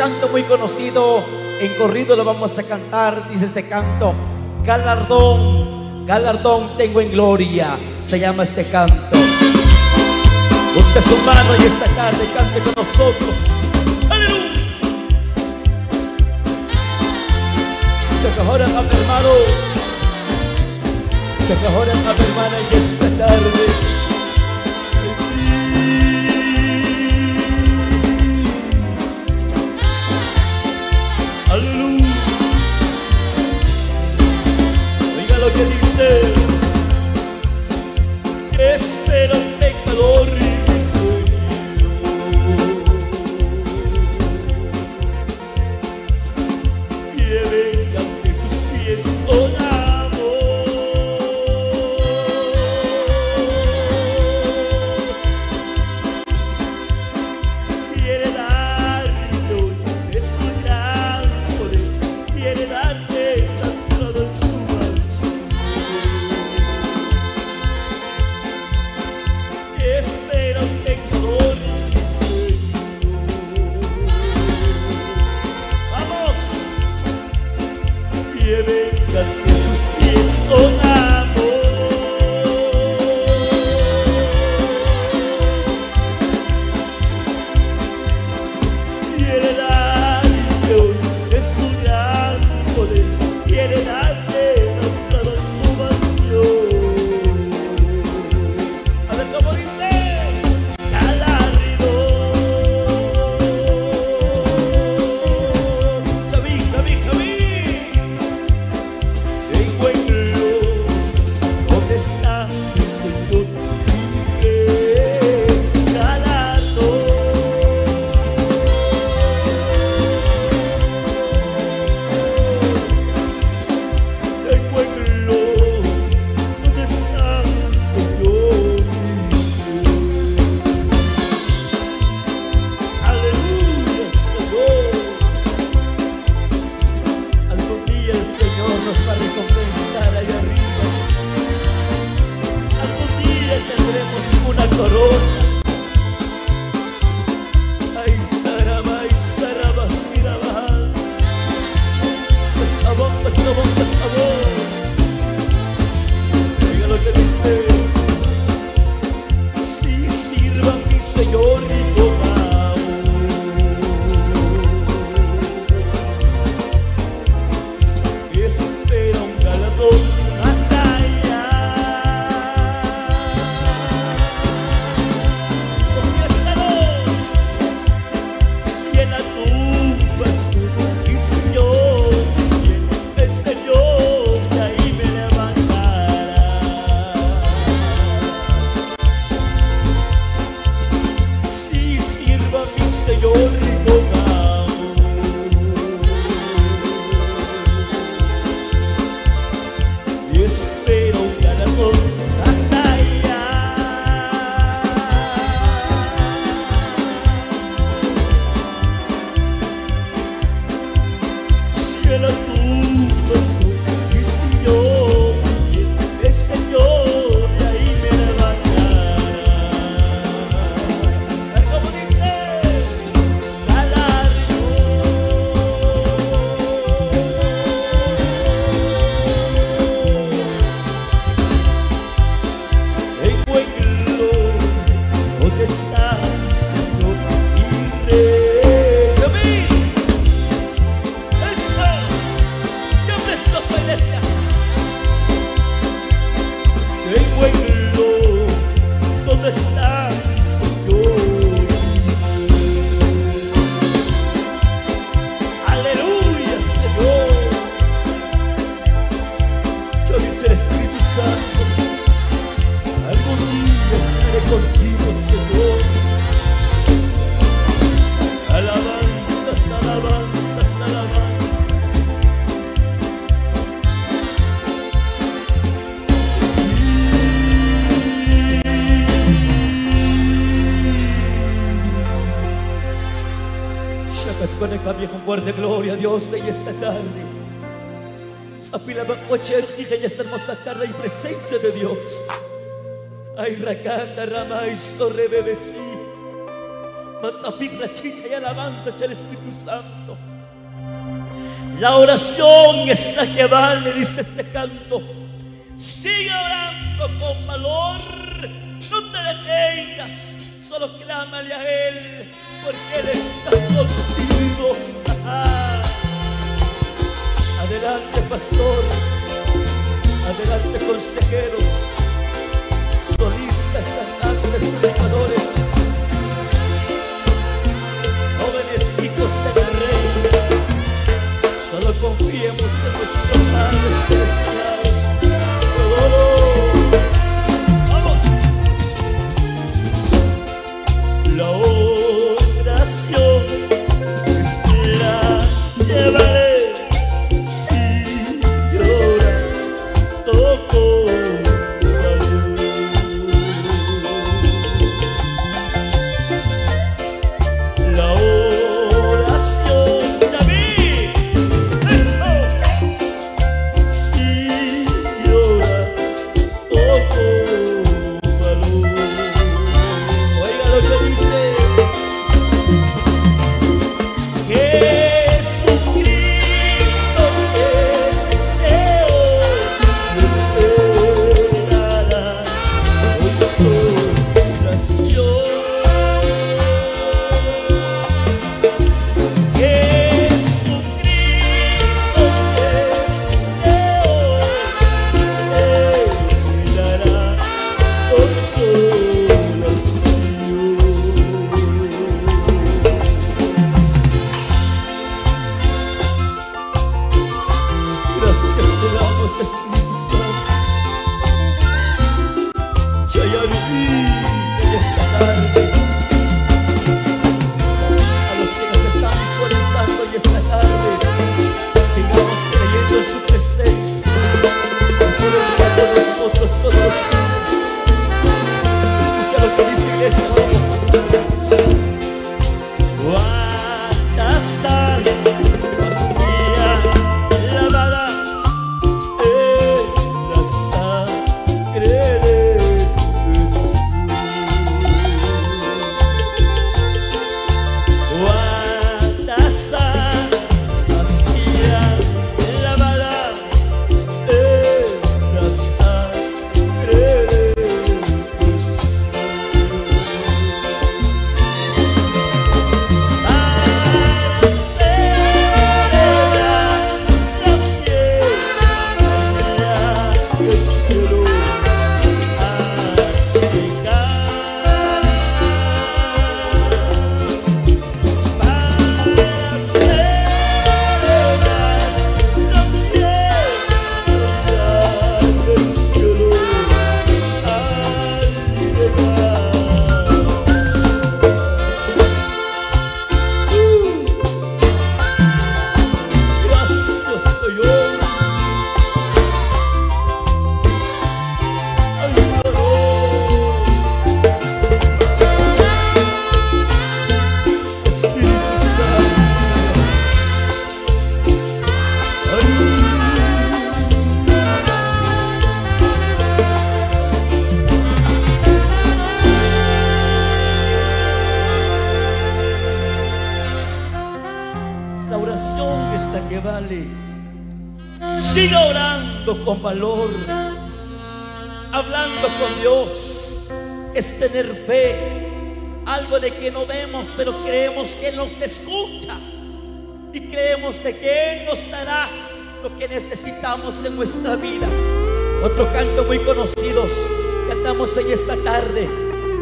canto muy conocido, en corrido lo vamos a cantar, dice este canto, galardón, galardón tengo en gloria, se llama este canto. Usted su mano y esta tarde cante con nosotros. ¡Aleluya! Chacajora a mi hermano, chacajora a mi hermana y esta tarde. lo que dice. tarde. en esta hermosa tarde en presencia de Dios. Ay, racanda, esto torre bebesí. Manzapirra, chicha y alabanza al Espíritu Santo. La oración es la que vale, dice este canto. Sigue orando con valor. No te detengas solo clámale a Él, porque Él está contigo. Ajá. Adelante, pastor. Adelante, consejeros. Solistas, cantantes, predicadores. Jóvenes hijos del Rey. Solo confiemos en nuestro Padre. Siga orando con valor, hablando con Dios. Es tener fe, algo de que no vemos, pero creemos que Él nos escucha y creemos de que Él nos dará lo que necesitamos en nuestra vida. Otro canto muy conocido cantamos en esta tarde.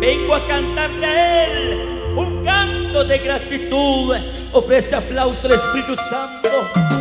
Vengo a cantarle a Él un canto de gratitud. Ofrece aplauso al Espíritu Santo.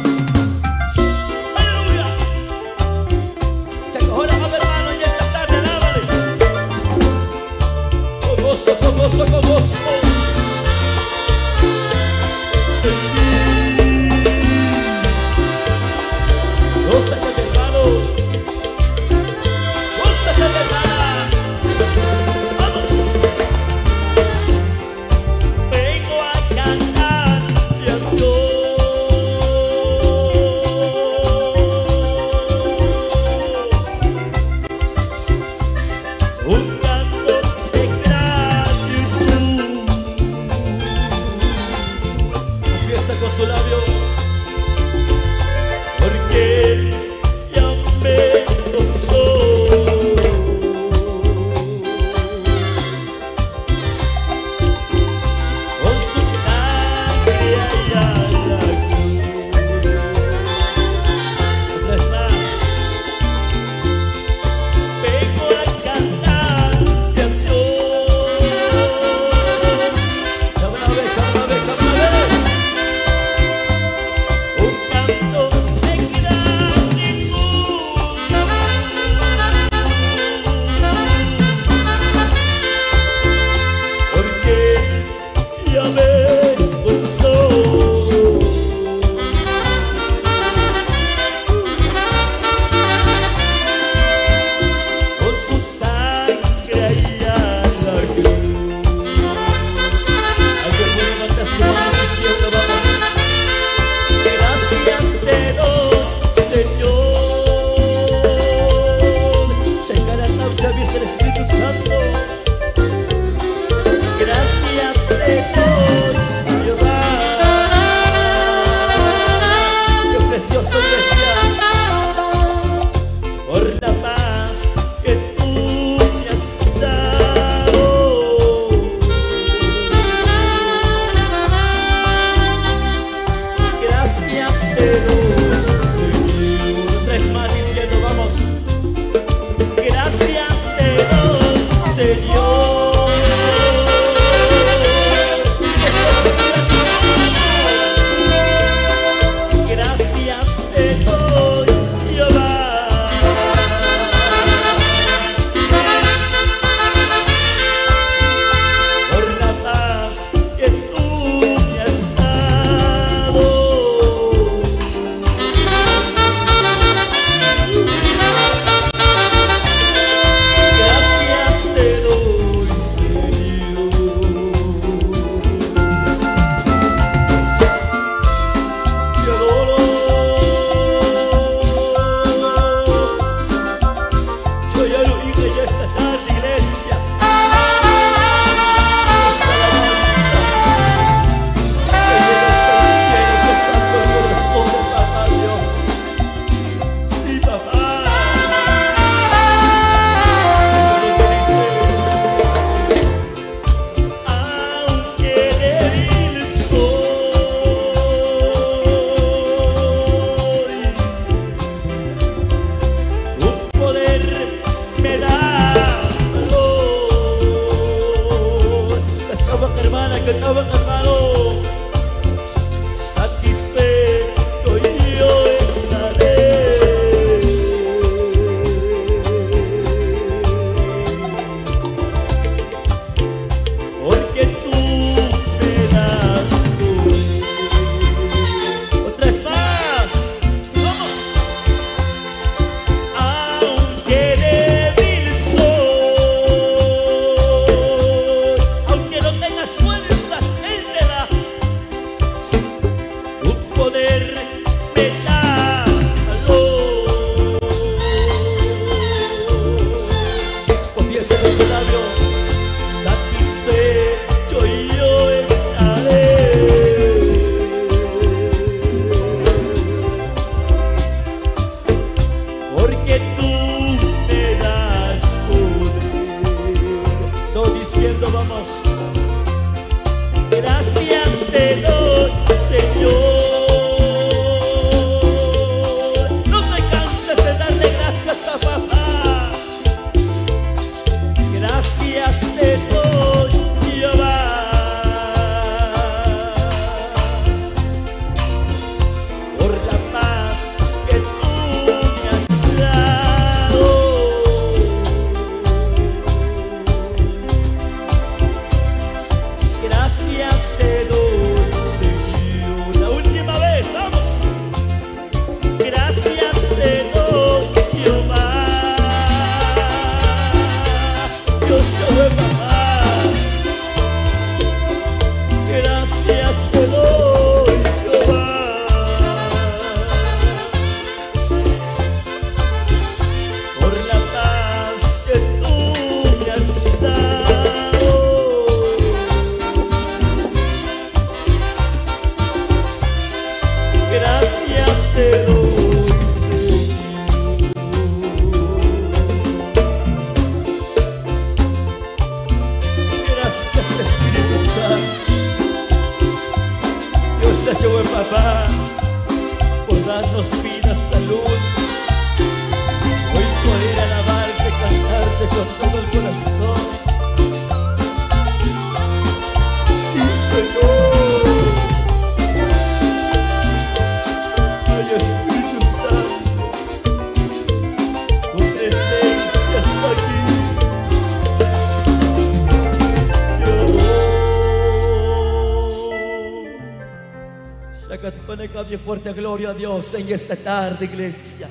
En esta tarde, iglesia.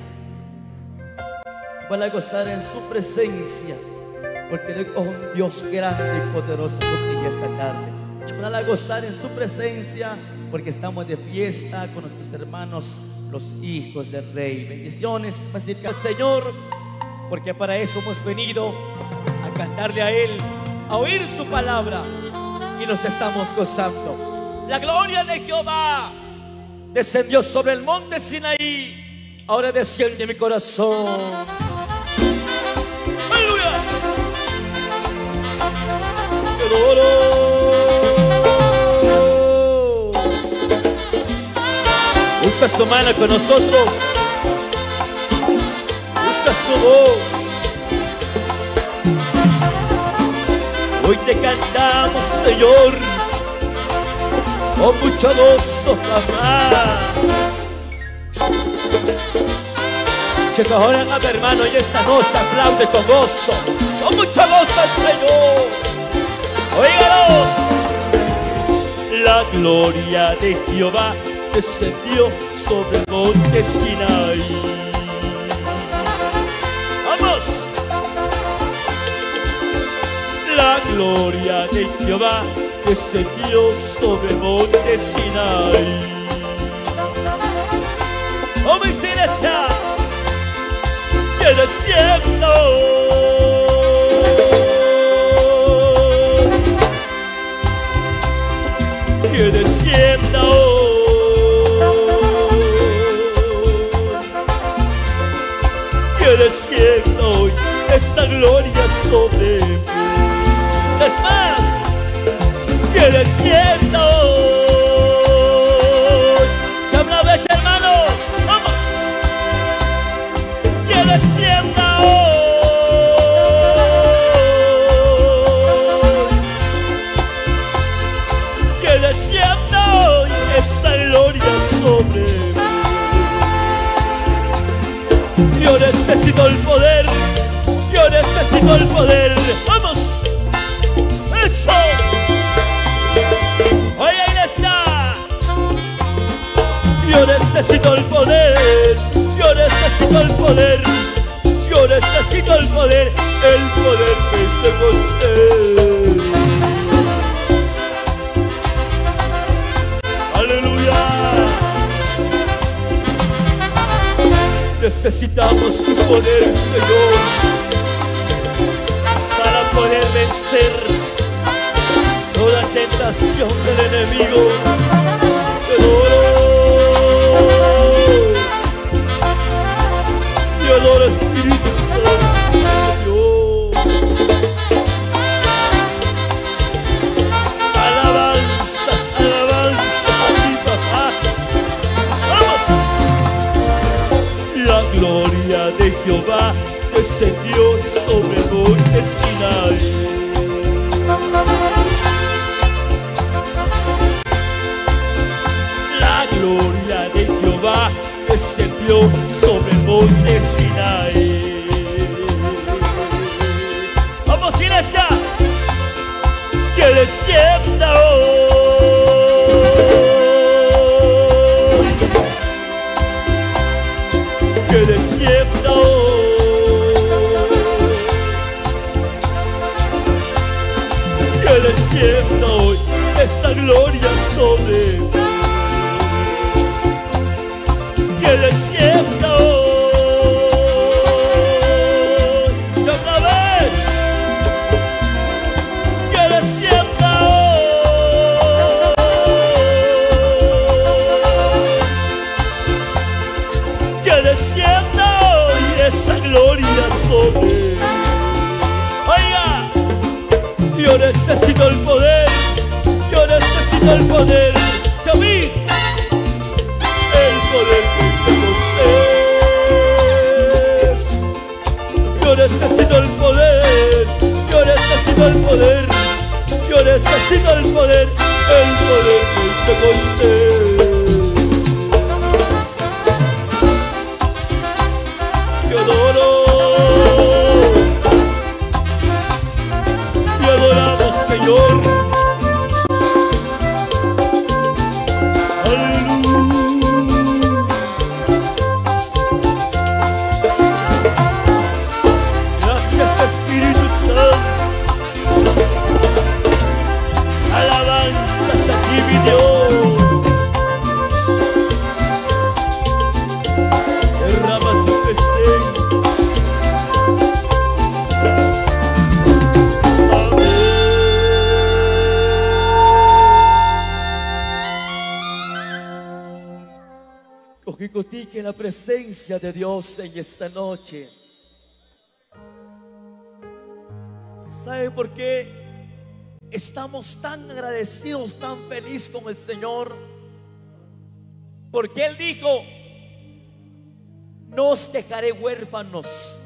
Para gozar en su presencia, porque es un Dios grande y poderoso en esta tarde. Para gozar en su presencia, porque estamos de fiesta con nuestros hermanos, los hijos del Rey. Bendiciones, al Señor, porque para eso hemos venido a cantarle a Él, a oír su palabra y nos estamos gozando. La gloria de Jehová descendió sobre el monte Sinaí, ahora desciende mi corazón. Aleluya. Usa su mano con nosotros. Usa su voz. Hoy te cantamos, Señor, con mucho gozo, mamá. Que ahora, hermano, y esta noche aplaude con gozo, con mucho gozo al Señor. Óigalo. La gloria de Jehová descendió sobre el monte Sinaí. ¡Vamos! La gloria de Jehová descendió sobre el monte Sinaí. ¡Oh, mi silencio! ¡Que desciendo! ¡Que descienda hoy! ¡Que descienda hoy esa gloria sobre mí! Que descienda hoy. Ya una vez, hermanos, vamos. Que descienda hoy. Que descienda hoy esa gloria sobre. Yo necesito el poder. Yo necesito el poder. Necesito el poder. Yo necesito el poder. Yo necesito el poder. El poder usted. Aleluya. Necesitamos tu poder, Señor, para poder vencer toda tentación del enemigo. Que descienda hoy esa gloria sobre que descienda Yo necesito el poder, yo necesito el poder, David, el poder que te usted Yo necesito el poder, yo necesito el poder, yo necesito el poder, el poder que te usted la presencia de Dios en esta noche. ¿Sabe por qué estamos tan agradecidos, tan felices con el Señor? Porque Él dijo, no os dejaré huérfanos.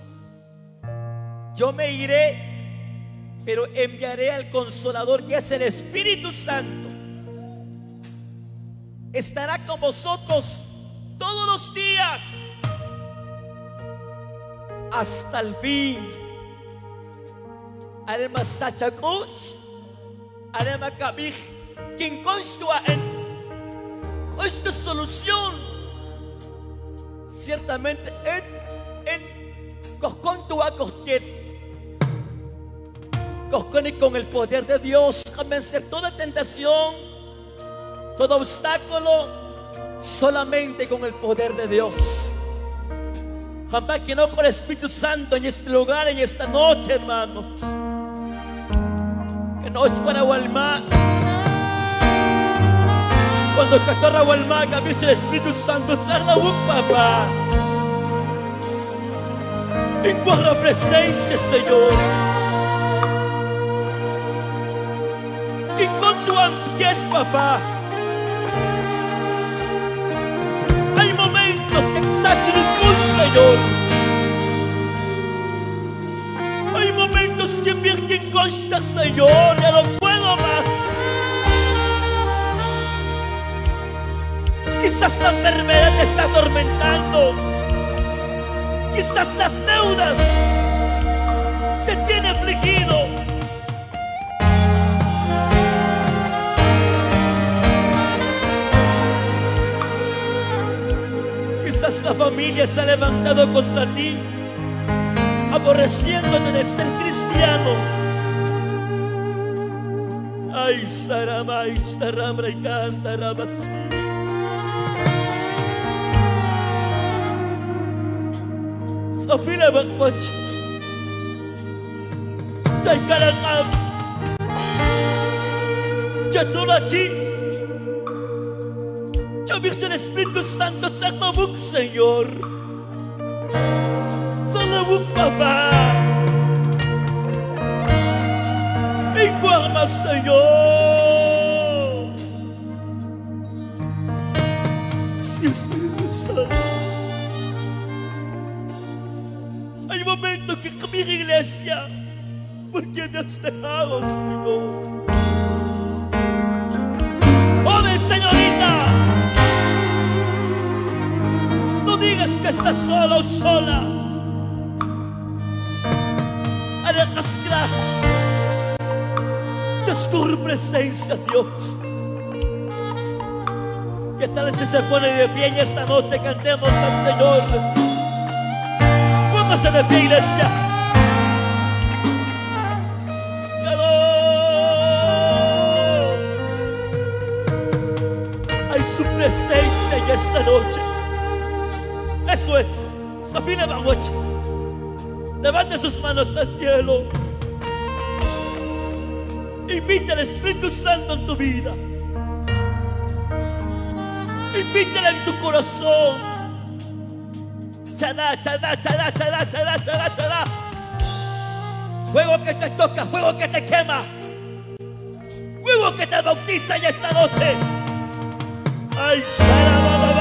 Yo me iré, pero enviaré al consolador que es el Espíritu Santo. Estará con vosotros todos los días hasta el fin. Alma sachakush, alma kabij, quien consta en esta solución. Ciertamente en en con tu acostiel. Coscone con el poder de Dios a vencer toda tentación, todo obstáculo, solamente con el poder de Dios. Jamás que no con el Espíritu Santo en este lugar, en esta noche, hermanos. Que noche para Walmart. Cuando Catorra Walmart, ha visto el Espíritu Santo, sarla un papá. En la presencia, Señor. Y con tu antes, papá. El Señor. Hay momentos que Virgen consta, Señor, ya no puedo más. Quizás la enfermedad te está atormentando. Quizás las deudas te tienen afligido. La familia se ha levantado contra ti, aborreciéndote de ser cristiano. Ay, Sarama, ay, Sarama, y canta, Ramasi. Sofila Bakwach, Chay Karangam, Chatulachi. Yo Virgen el Espíritu Santo, Tzakmabuk, Señor. Salabuk, papá. Igual Señor. Sí, Espíritu Santo. Hay momentos que mi iglesia, ¿por qué me has dejado, Señor? Joven señorita, digas que estás sola o sola. Arakastra, descubre presencia, Dios. ¿Qué tal si se pone de pie en esta noche? Cantemos al Señor. Póngase de pie, iglesia. ¡Aló! Hay su presencia en esta noche. Eso es. Safina Bagoche. Levante sus manos al cielo. Invita al Espíritu Santo en tu vida. Invítale en tu corazón. Chadá, chadá, chadá, chadá, chadá, chadá, chadá. Fuego que te toca, fuego que te quema. Fuego que te bautiza ya esta noche. Ay, Sarababastira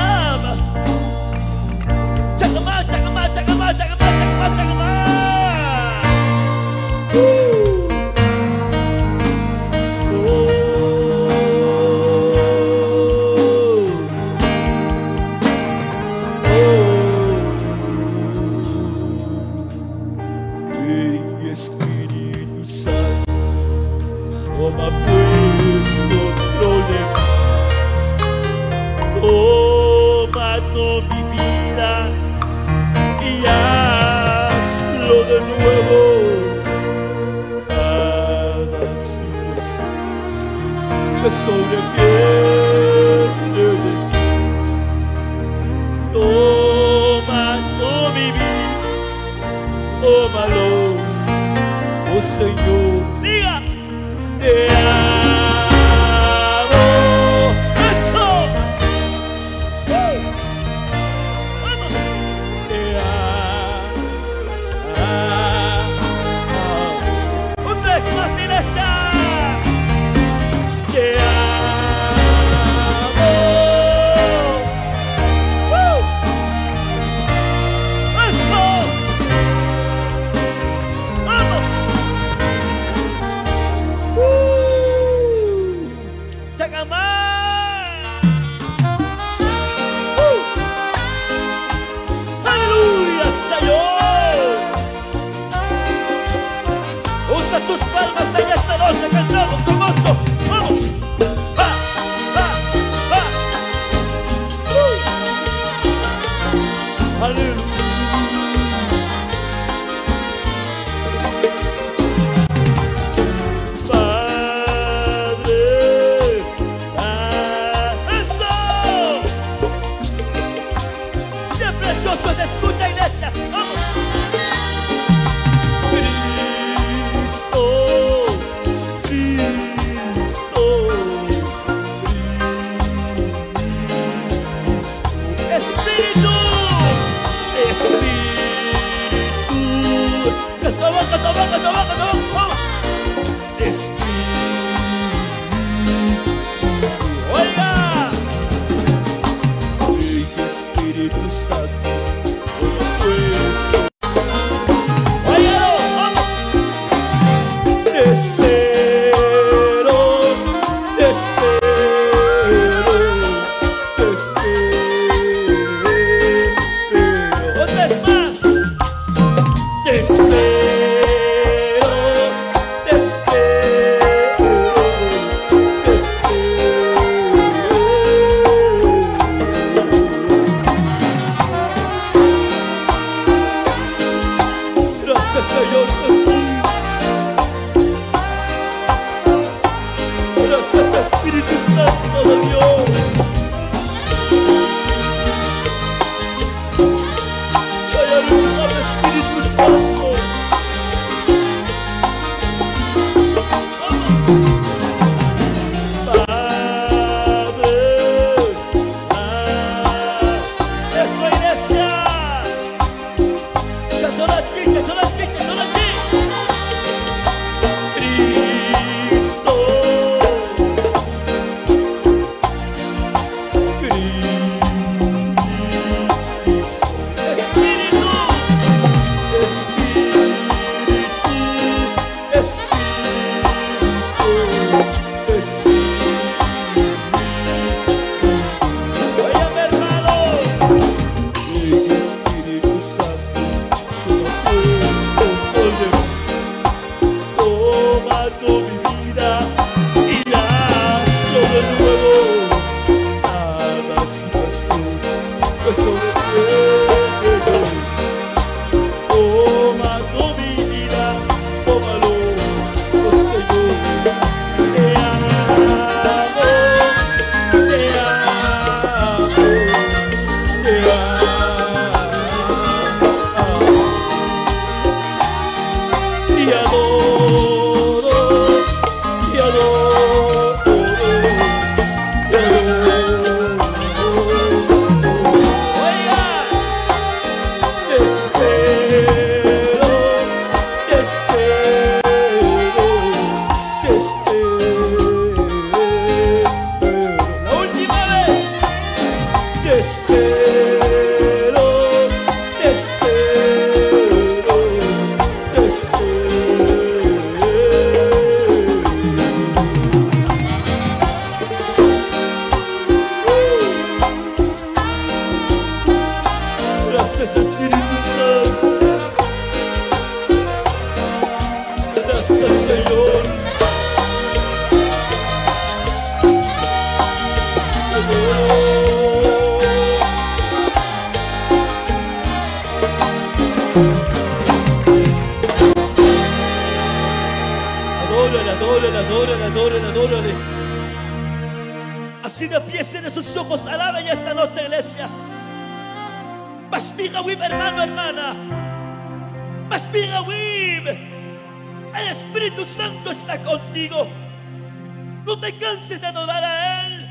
alcances a adorar a Él.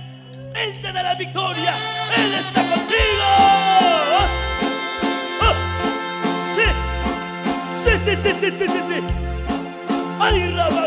Él te da la victoria. Él está contigo. Oh, ¡Oh! Sí, sí, sí, sí, sí, sí, sí. Ay, Rabá.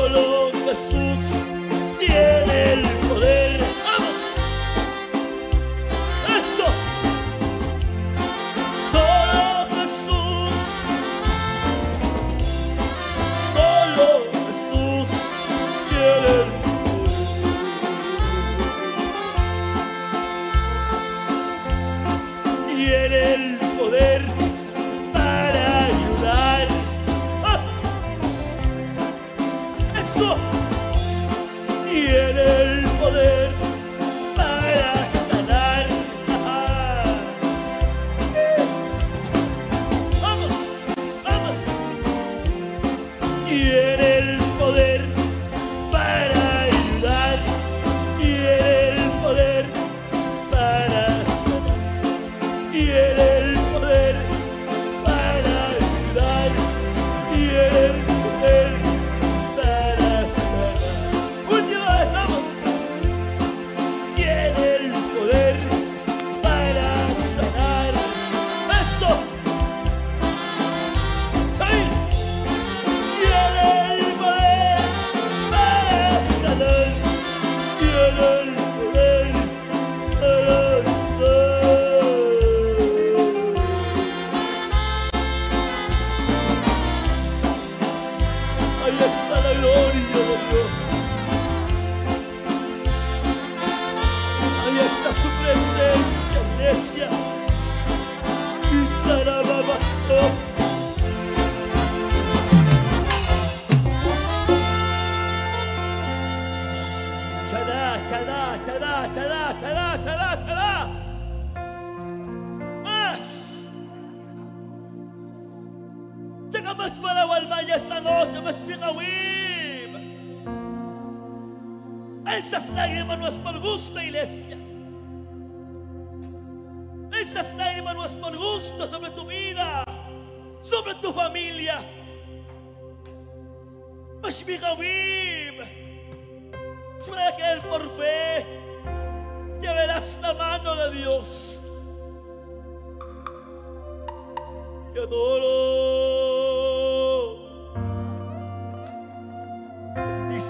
solo Jesús.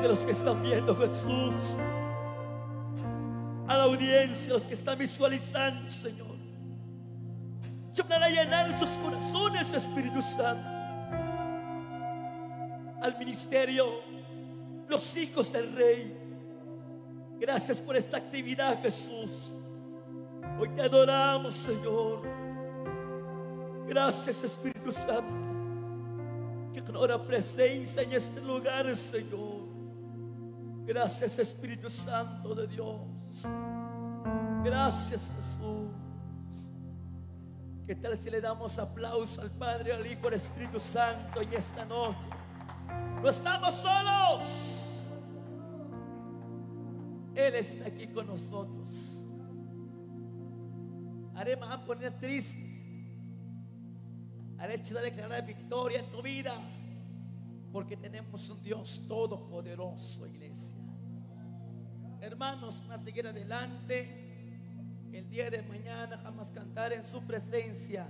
Bendice a los que están viendo Jesús. A la audiencia, a los que están visualizando, Señor. Yo para llenar sus corazones, Espíritu Santo. Al ministerio, los hijos del Rey. Gracias por esta actividad, Jesús. Hoy te adoramos, Señor. Gracias, Espíritu Santo. Que honra presencia en este lugar, Señor. Gracias, Espíritu Santo de Dios. Gracias, Jesús. ¿Qué tal si le damos aplauso al Padre, al Hijo, al Espíritu Santo en esta noche? No estamos solos. Él está aquí con nosotros. Haremos a poner triste hecho de declarar victoria en tu vida, porque tenemos un Dios todopoderoso, iglesia. Hermanos, a seguir adelante. El día de mañana jamás cantar en su presencia.